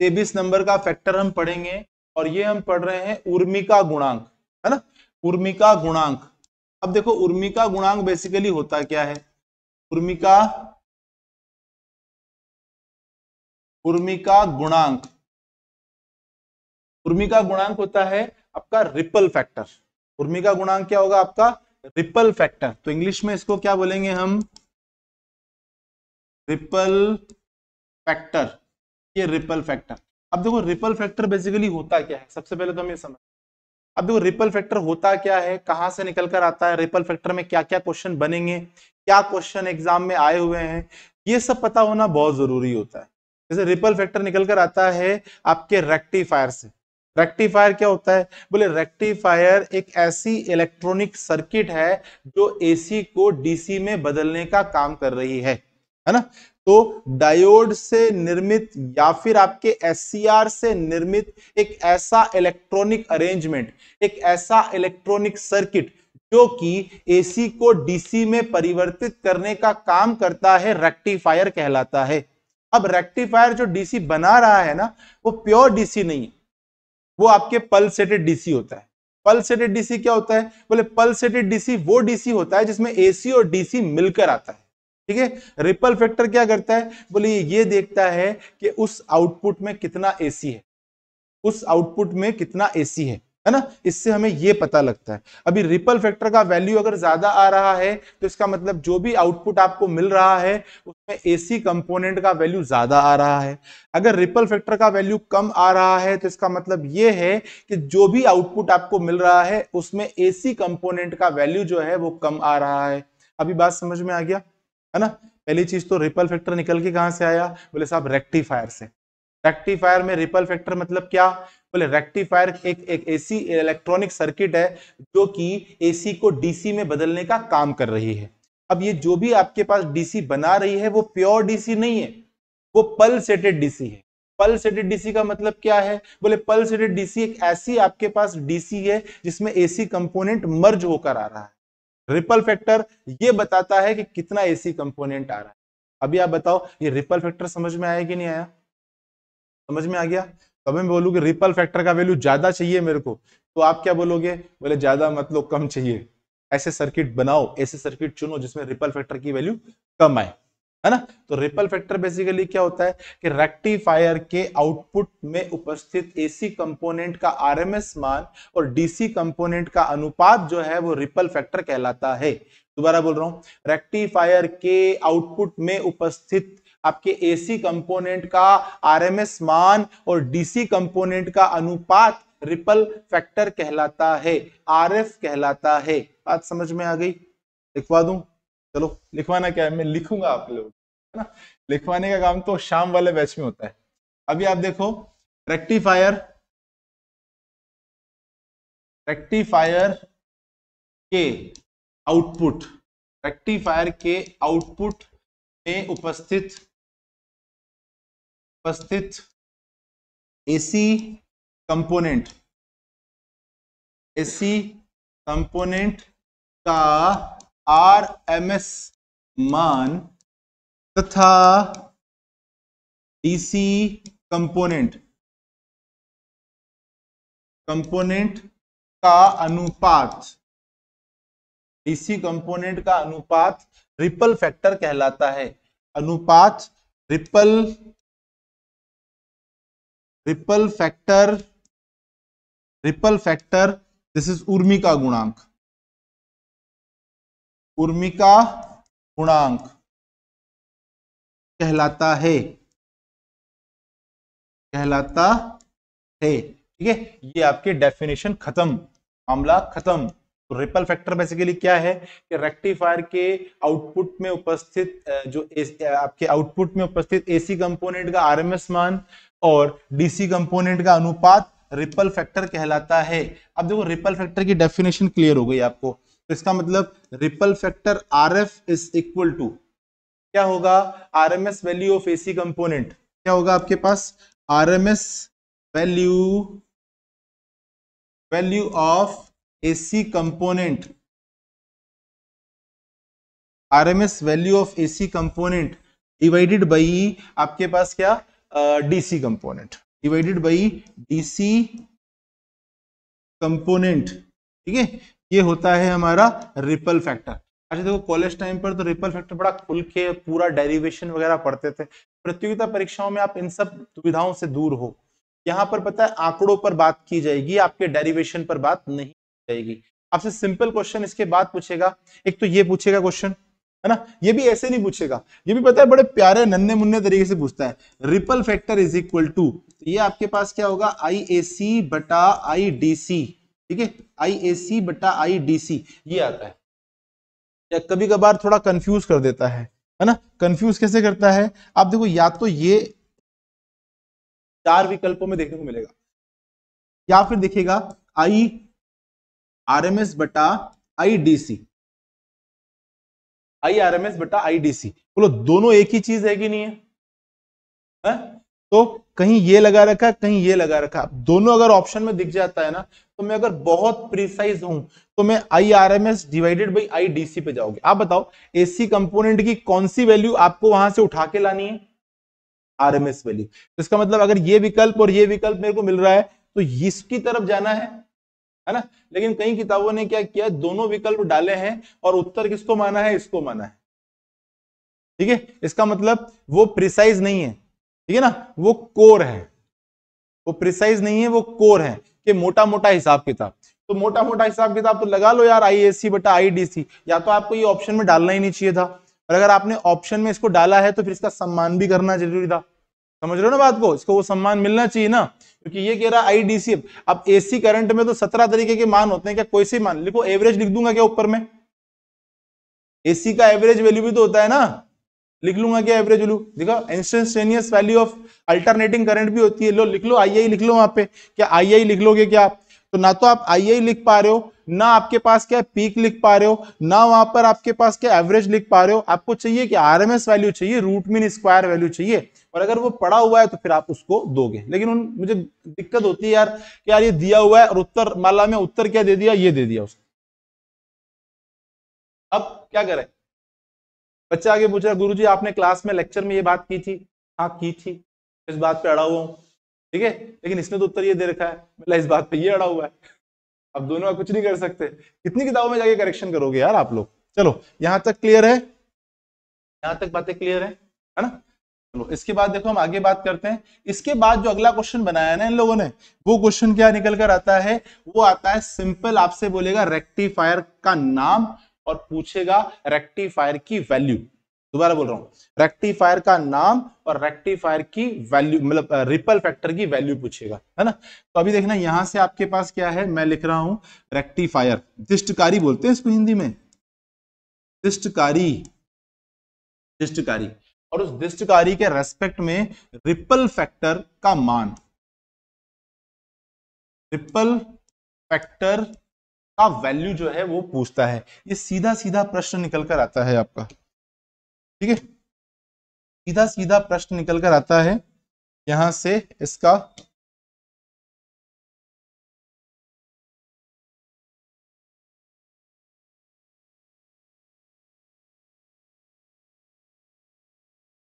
तेबीस number का factor हम पढ़ेंगे और ये हम पढ़ रहे हैं उर्मिका गुणांक, है ना? उर्मिका गुणांक। अब देखो, उर्मिका गुणांक बेसिकली होता क्या है? उर्मिका उर्मिका गुणांक। उर्मिका गुणांक होता है आपका रिपल फैक्टर उर्मिका गुणांक क्या होगा आपका? रिपल फैक्टर तो इंग्लिश में इसको क्या बोलेंगे हम? रिपल फैक्टर ये रिपल फैक्टर अब देखो रिपल फैक्टर बेसिकली होता क्या है? सबसे पहले तो हम ये समझ अब देखो रिपल फैक्टर होता क्या है? कहाँ से निकल कर आता है? रिपल फैक्टर में क्या क्या क्वेश्चन बनेंगे? क्या क्वेश्चन एग्ज़ाम में आए हुए हैं? ये सब पता होना बहुत ज़रूरी होता है। जैसे रिपल फैक्टर निकल कर आता है आपके रेक्टिफायर से। रेक्टिफायर क्या होता है? बोले रेक्टिफायर एक ऐसी इलेक्ट्रॉनिक सर्किट है जो एसी को डीसी में बदलने का काम कर रही है। है ना? तो डायोड से निर्मित या फिर आपके एस से निर्मित एक ऐसा इलेक्ट्रॉनिक अरेंजमेंट एक ऐसा इलेक्ट्रॉनिक सर्किट जो कि एसी को डीसी में परिवर्तित करने का काम करता है रेक्टिफायर कहलाता है। अब रेक्टिफायर जो डीसी बना रहा है ना, वो प्योर डीसी नहीं है। वो आपके पल्सेटेड डीसी होता है। पल्सेटेड डीसी क्या होता है? बोले पल्सेटेड डीसी वो डीसी होता है जिसमें एसी और डीसी मिलकर आता है। ठीक है? रिपल फैक्टर क्या करता है? बोले, ये देखता है कि उस आउटपुट में कितना एसी है। उस आउटपुट में कितना एसी है है ना? इससे हमें ये पता लगता है। अभी रिपल फैक्टर का वैल्यू अगर ज़्यादा आ रहा है तो इसका मतलब जो भी आउटपुट आपको मिल रहा है, उसमें एसी कंपोनेंट का वैल्यू ज़्यादा आ रहा है। अगर रिपल फैक्टर का वैल्यू कम आ रहा है तो इसका मतलब ये है कि जो भी आउटपुट आपको मिल रहा है, उसमें एसी कंपोनेंट का वैल्यू जो है, वो कम आ रहा है। अभी बात समझ में आ गया? है ना? पहली चीज़ तो रिपल फैक्टर निकल के कहाँ से आया? बोले साहब रेक्टिफायर से। रेक्टिफायर में रिपल फैक्टर मतलब क्या? बोले रेक्टिफायर एक एक एसी इलेक्ट्रॉनिक सर्किट है, जो कि एसी को डीसी में बदलने का काम कर रही है। अब ये जो भी आपके पास डीसी बना रही है, वो प्योर डीसी नहीं है। वो पल्सेटेड डीसी है। पल्सेटेड डीसी का मतलब क्या है? बोले पल्सेटेड डीसी एक ऐसी आपके पास डीसी है, जिसमें एसी कंपोनेंट मर्ज होकर आ रहा है। रिपल फैक्टर ये बताता है कि कितना एसी कंपोनेंट आ रहा है। अभी आप बताओ, ये रिपल फैक्टर समझ में आया कि नहीं आया? समझ में आ गया? तो मैं बोलूँ रिपल फैक्टर का वैल्यू ज़्यादा चाहिए मेरे को तो आप क्या बोलोगे? बोले, ज़्यादा मतलब कम चाहिए। ऐसे सर्किट बनाओ, ऐसे सर्किट चुनो जिसमें रिपल फैक्टर की वैल्यू कम आए। है ना? तो रिपल फैक्टर बेसिकली क्या होता है कि रेक्टिफायर के आउटपुट में उपस्थित एसी कंपोनेंट का आरएमएस मान और डीसी कंपोनेंट का अनुपात जो है वो रिपल फैक्टर कहलाता है। दोबारा बोल रहा हूँ रेक्टिफायर के आउटपुट में उपस्थित आपके एसी कंपोनेंट का आरएमएस मान और डीसी कंपोनेंट का अनुपात रिपल फैक्टर कहलाता है आरएफ कहलाता है। बात समझ में आ गई? लिखवा दूँ? चलो, लिखवाना क्या है? मैं लिखूँगा आप लोग ना? लिखवाने का काम तो शाम वाले बैच में होता है। अभी आप देखो रेक्टिफायर रेक्टिफायर के आउटपुट रेक्टिफायर के आउटपुट में उपस्थित उपस्थित एसी कंपोनेंट एसी कंपोनेंट का आरएमएस मान तथा डीसी कंपोनेंट कंपोनेंट का अनुपात. डीसी कंपोनेंट का अनुपात रिपल फैक्टर कहलाता है। अनुपात ripple ripple factor ripple factor this is उर्मिका गुणांक। उर्मिका गुणांक। कहलाता है। कहलाता है। ठीक है? ये आपके डेफिनेशन खत्म। मामला खत्म। तो रिपल फैक्टर बेसिकली क्या है? कि रेक्टिफायर के आउटपुट में उपस्थित जो आपके आउटपुट में उपस्थित एसी कंपोनेंट का आरएमएस मान और डीसी कंपोनेंट का अनुपात रिपल फैक्टर कहलाता है। अब देखो रिपल फैक्टर की डेफिनेशन क्लियर हो गई आपको। तो इसका मतलब ripple factor R F is equal to क्या होगा? RMS value of AC component क्या होगा आपके पास? RMS value value of AC component RMS value of AC component divided by आपके पास क्या? DC component divided by DC component ठीक है? ये होता है हमारा रिपल फैक्टर अच्छा देखो कॉलेज टाइम पर तो रिपल फैक्टर बड़ा खुल के पूरा डेरिवेशन वगैरह पढ़ते थे। प्रतियोगिता परीक्षाओं में आप इन सब दुविधाओं से दूर हो। यहाँ पर पता है, आंकड़ों पर बात की जाएगी, आपके डेरिवेशन पर बात नहीं की जाएगी। आपसे सिंपल क्वेश्चन इसके बाद पूछेगा। एक तो ये पूछेगा क्वेश्चन है ना? ये भी ऐसे नहीं पूछेगा। ये भी पता है, बड़े प्यारे नन्हे मुन्ने तरीके से पूछता है। Ripple factor is equal to ये आपके पास क्या होगा? आई ए सी बटा आई डी सी ठीक है? आई ए सी बटा आई डी सी ये आता है। या कभी कभार थोड़ा कंफ्यूज कर देता है है ना? कंफ्यूज कैसे करता है? आप देखो या तो ये चार विकल्पों में देखने को मिलेगा या फिर देखिएगा आई आर एम एस बटा I D C I R M S बटा आई डी सी बोलो दोनों एक ही चीज़ है कि नहीं है, है? तो कहीं ये लगा रखा कहीं ये लगा रखा। दोनों अगर ऑप्शन में दिख जाता है ना तो मैं अगर बहुत प्रिसाइज हूँ तो मैं I R M S divided by I D C पे जाओगे आप बताओ एसी कंपोनेंट की कौन सी वैल्यू आपको वहाँ से उठा के लानी है? आरएमएस वैल्यू तो इसका मतलब अगर ये विकल्प और ये विकल्प मेरे को मिल रहा है तो इसकी तरफ़ जाना है है ना? लेकिन कई किताबों ने क्या किया, दोनों विकल्प डाले हैं और उत्तर किसको माना है, इसको माना है। ठीक है? इसका मतलब वो प्रिसाइज नहीं है। ठीक है ना? वो कोर है। वो प्रिसाइज नहीं है, वो कोर है। कि मोटा मोटा हिसाब किताब। तो मोटा मोटा हिसाब किताब तो लगा लो यार आई एस सी बटा आई डी सी या तो आपको ये ऑप्शन में डालना ही नहीं चाहिए था। और अगर आपने ऑप्शन में इसको डाला है तो फिर इसका सम्मान भी करना ज़रूरी था। समझ रहे हो ना बात को? इसको वो सम्मान मिलना चाहिए ना। क्योंकि ये कह रहा है आईडीसी अब एसी करंट में तो सत्रह तरीके के मान होते हैं। क्या कोई से मान? लिखो एवरेज लिख दूँगा क्या ऊपर में? एसी का एवरेज वैल्यू भी तो होता है ना। लिख लूँगा क्या एवरेज वैल्यू देखो instantaneous value of alternating current भी होती है। लो, लिख लो आई आई लिख लो वहाँ पे। क्या आई आई लिख लोगे क्या तो ना तो आप आई आई लिख पा रहे हो, ना आपके पास क्या पीक लिख पा रहे हो, ना वहाँ पर आपके पास क्या एवरेज लिख पा रहे हो। आपको चाहिए कि आरएमएस वैल्यू चाहिए रूट मीन स्क्वायर वैल्यू चाहिए। और अगर वो पड़ा हुआ है तो फिर आप उसको दोगे। लेकिन उन, मुझे दिक्कत होती है यार कि यार ये दिया हुआ है और उत्तर, माला में उत्तर क्या दे दिया, ये दे दिया उसको। अब क्या करें? बच्चा आगे पूछ रहा गुरु जी आपने क्लास में लेक्चर में ये बात की थी? हाँ की थी। इस बात पे अड़ा हुआ हूँ। ठीक है? लेकिन इसने तो उत्तर ये दे रखा है मतलब इस बात पे ये अड़ा हुआ है। अब दोनों कुछ नहीं कर सकते। कितनी किताबों में जाके करेक्शन करोगे यार आप लोग? चलो, यहाँ तक क्लियर है? यहाँ तक बातें क्लियर है? है ना? चलो, इसके बाद देखो हम आगे बात करते हैं। इसके बाद जो अगला क्वेश्चन बनाया ना इन लोगों ने, वो क्वेश्चन क्या निकल कर आता है? वो आता है सिंपल आपसे बोलेगा रेक्टिफायर का नाम और पूछेगा रेक्टिफायर की वैल्यू दोबारा बोल रहा हूँ। रेक्टिफायर का नाम और रेक्टिफायर की वैल्यू मतलब रिपल फैक्टर की वैल्यू पूछेगा, है ना? तो अभी देखना, यहाँ से आपके पास क्या है? मैं लिख रहा हूँ रेक्टिफायर दिष्टकारी बोलते हैं इसको हिंदी में। दिष्टकारी। दिष्टकारी। और उस दिष्टकारी के रेस्पेक्ट में रिपल फैक्टर का मान। रिपल फैक्टर का वैल्यू जो है वो पूछता है। ये सीधा सीधा प्रश्न निकल कर आता है आपका। ठीक है? सीधा सीधा प्रश्न निकल कर आता है। यहाँ से इसका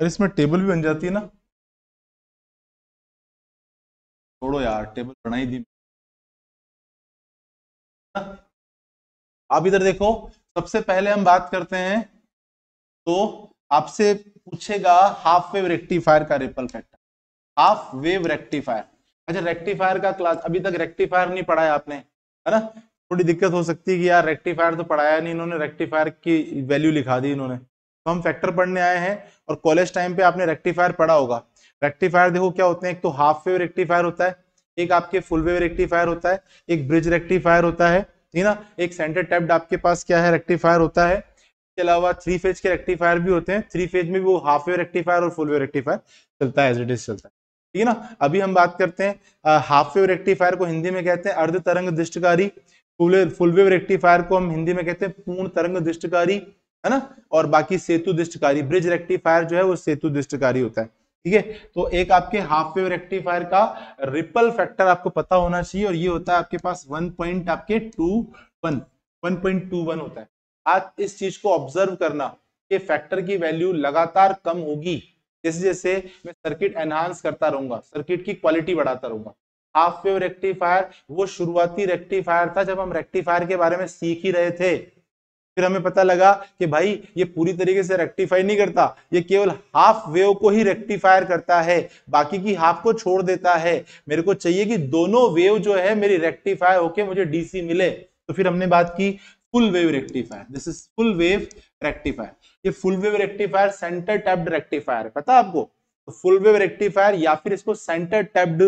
और इसमें टेबल भी बन जाती है ना? छोड़ो यार, टेबल बनाई दी। आप इधर देखो, सबसे पहले हम बात करते हैं तो आपसे पूछेगा हाफ़ वेव रेक्टिफायर का ripple factor half wave rectifier अच्छा रेक्टिफायर का क्लास अभी तक रेक्टिफायर नहीं पढ़ाया आपने, है ना? थोड़ी दिक्कत हो सकती है कि यार रेक्टिफायर तो पढ़ाया नहीं इन्होंने रेक्टिफायर की वैल्यू लिखा दी इन्होंने। तो हम फैक्टर पढ़ने आए हैं और कॉलेज टाइम पे आपने रेक्टिफायर पढ़ा होगा। रेक्टिफायर देखो क्या होते हैं, एक तो हाफ़ वेव रेक्टिफायर होता है, एक आपके फुल वेव रेक्टिफायर होता है, एक ब्रिज रेक्टिफायर होता है, ठीक ना? एक सेंटर टैप्ड आपके पास क्या है रेक्टिफायर होता है। इसके अलावा थ्री फ़ेज़ के रेक्टिफायर भी होते हैं। थ्री फ़ेज़ में भी वो हाफ़ वेव रेक्टिफायर और फुल वेव रेक्टिफायर चलता है एज इट इज़ चलता है। ठीक है ना? अभी हम बात करते हैं हाफ़ वेव रेक्टिफायर को हिंदी में कहते हैं अर्ध तरंग दृष्टकारी। फुल फुल वेव रेक्टिफायर को हम हिंदी में कहते हैं पूर्ण तरंग दृष्टकारी, है ना? और बाकी सेतु दृष्टकारी ब्रिज रेक्टिफायर जो है वो सेतु दृष्टकारी होता है। ठीक है? तो एक आपके हाफ़ वेव रेक्टिफायर का रिपल फैक्टर आपको पता होना चाहिए और ये होता है आपके पास वन पॉइंट आपके two one one point two one होता है। आज इस चीज़ को ऑब्ज़र्व करना कि फैक्टर की वैल्यू लगातार कम होगी। जैसे जैसे मैं सर्किट एनहांस करता रहूँगा सर्किट की क्वालिटी बढ़ाता रहूँगा। हाफ़ वेव रेक्टिफायर वो शुरुआती रेक्टिफायर था जब हम रेक्टिफायर के बारे में सीख ही रहे थे। फिर हमें पता लगा कि भाई, ये पूरी तरीके से रेक्टिफाई नहीं करता, ये केवल हाफ़ वेव को ही रेक्टिफायर करता है, बाकी की हाफ़ को छोड़ देता है। मेरे को चाहिए कि दोनों वेव जो है मेरी रेक्टिफाई होके मुझे डीसी मिले। तो फिर हमने बात की full wave rectifier this is full wave rectifier ये full wave rectifier centre tapped rectifier पता आपको? तो फुल वेव रेक्टिफायर या फिर इसको centre tapped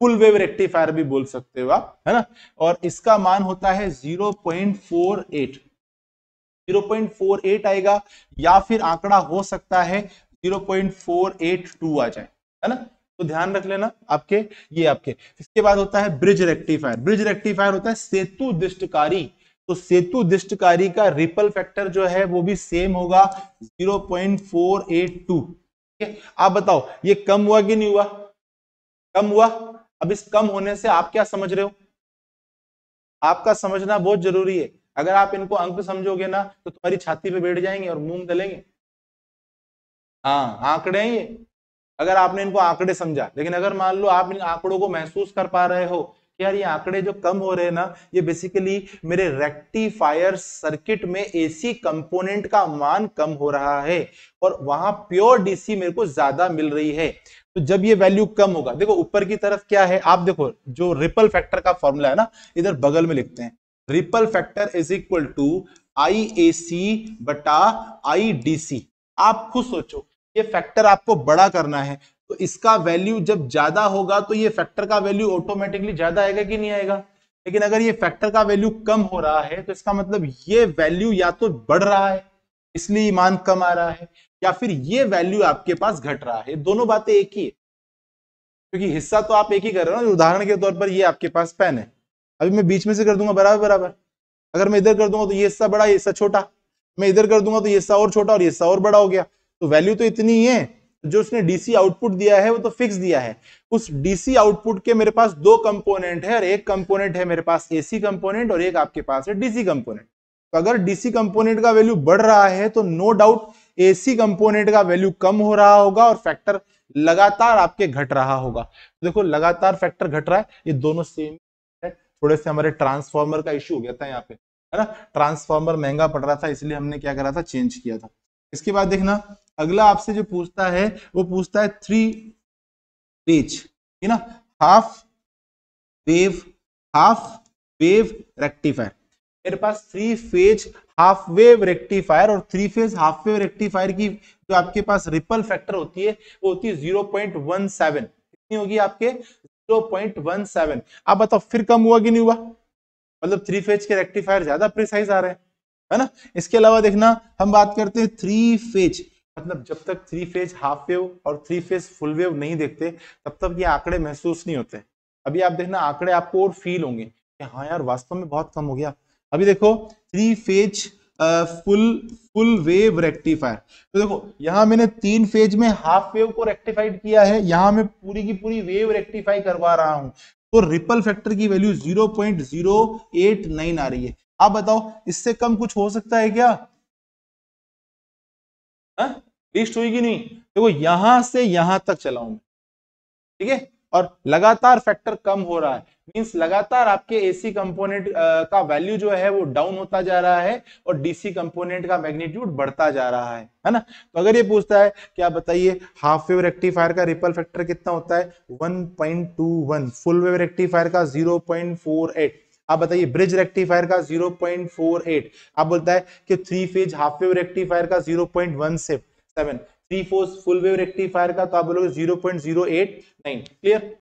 full wave rectifier भी बोल सकते हो आप, है ना? और इसका मान होता है 0.48 0.48 आएगा या फिर आंकड़ा हो सकता है 0.482 आ जाए, है ना? तो ध्यान रख लेना आपके, ये आपके। इसके बाद होता है ब्रिज रेक्टिफायर ब्रिज रेक्टिफायर होता है सेतु दिष्टकारी। तो सेतु दिष्टकारी का रिपल फैक्टर जो है, वो भी सेम होगा 0.482 ठीक है? आप बताओ, ये कम हुआ कि नहीं हुआ? कम हुआ? अब इस कम होने से आप क्या समझ रहे हो? आपका समझना बहुत ज़रूरी है। अगर आप इनको अंक समझोगे ना तो तुम्हारी छाती पे बैठ जाएँगे और मुँह दलेंगे हाँ आंकड़े हैं ये। अगर आपने इनको आंकड़े समझा, लेकिन अगर मान लो आप इन आंकड़ों को महसूस कर पा रहे हो यार ये आंकड़े जो कम हो रहे हैं ना, ये बेसिकली मेरे रेक्टिफायर सर्किट में एसी कंपोनेंट का मान कम हो रहा है और वहाँ प्योर डीसी मेरे को ज़्यादा मिल रही है। तो जब ये वैल्यू कम होगा, देखो ऊपर की तरफ़ क्या है, आप देखो जो रिपल फैक्टर का फॉर्मूला है ना, इधर बगल में लिखते हैं। Ripple factor is equal to I A C बटा आई डी सी आप खुद सोचो, ये फैक्टर आपको बड़ा करना है तो इसका वैल्यू जब ज़्यादा होगा तो ये फैक्टर का वैल्यू ऑटोमेटिकली ज़्यादा आएगा कि नहीं आएगा? लेकिन अगर ये फैक्टर का वैल्यू कम हो रहा है तो इसका मतलब ये वैल्यू या तो बढ़ रहा है, इसलिए मान कम आ रहा है, या फिर ये वैल्यू आपके पास घट रहा है। दोनों बातें एक ही है। क्योंकि हिस्सा तो आप एक ही कर रहे हो ना, उदाहरण के तौर पर ये आपके पास पेन है। अभी मैं बीच में से कर दूँगा, बराबर बराबर। अगर मैं इधर कर दूँगा तो ये हिस्सा बड़ा, ये हिस्सा छोटा। मैं इधर कर दूँगा तो ये हिस्सा और छोटा और ये हिस्सा और बड़ा हो गया। तो वैल्यू तो इतनी ही है। जो उसने डीसी आउटपुट दिया है, वो तो फिक्स दिया है। उस डीसी आउटपुट के मेरे पास दो कंपोनेंट है और एक कंपोनेंट है मेरे पास एसी कंपोनेंट और एक आपके पास है डीसी कंपोनेंट तो अगर डीसी कंपोनेंट का वैल्यू बढ़ रहा है तो नो डाउट एसी कंपोनेंट का वैल्यू कम हो रहा होगा और फैक्टर लगातार आपके घट रहा होगा। तो देखो, लगातार फैक्टर घट रहा है, ये दोनों सेम है। थोड़े से हमारे ट्रांसफॉर्मर का इश्यू हो गया था यहाँ पे, है ना? ट्रांसफॉर्मर महँगा पड़ रहा था, इसलिए हमने क्या करा था? चेंज किया था। इसके बाद देखना अगला आपसे जो पूछता है, वो पूछता है थ्री पेज है ना? Half wave half wave rectifier मेरे पास three phase half wave rectifier और three phase half wave rectifier की जो आपके पास रिपल फैक्टर होती है, वो होती है ज़ीरो पॉइंट वन सेवन कितनी होगी आपके? ज़ीरो पॉइंट वन सेवन आप बताओ, फिर कम हुआ कि नहीं हुआ? मतलब थ्री फ़ेज़ के रेक्टिफायर ज़्यादा प्रिसाइज आ रहे हैं, है ना? इसके अलावा देखना, हम बात करते हैं थ्री फ़ेज़ मतलब जब तक थ्री फ़ेज़ हाफ़ वेव और थ्री फ़ेज़ फुल वेव नहीं देखते, तब तक ये आंकड़े महसूस नहीं होते। अभी आप देखना, आंकड़े आपको और फील होंगे कि हाँ यार, वास्तव में बहुत कम हो गया। अभी देखो three phase full full wave rectifier तो देखो, यहाँ मैंने तीन फ़ेज़ में हाफ़ वेव को रेक्टिफाइड किया है, यहाँ मैं पूरी की पूरी वेव रेक्टिफाई करवा रहा हूँ। तो रिपल फैक्टर की वैल्यू 0.089 आ रही है। आप बताओ, इससे कम कुछ हो सकता है क्या? लिस्ट हुई कि नहीं। देखो, यहाँ से यहाँ तक चलाऊ मैं। ठीक है? और लगातार फैक्टर कम हो रहा है। मींस लगातार आपके एसी कंपोनेंट का वैल्यू जो है वो डाउन होता जा रहा है और डीसी कंपोनेंट का मैग्नीट्यूड बढ़ता जा रहा है। है ना? तो अगर ये पूछता है कि आप बताइए हाफ़ वेव रेक्टिफायर का रिपल फैक्टर कितना होता है? 1.21 फुल वेव रेक्टिफायर का 0.48 आप बताइए ब्रिज रेक्टिफायर का 0.48 आप बोलता है कि three phase half wave rectifier का 0.17 three force full wave rectifier का तो आप बोलोगे 0.089 क्लियर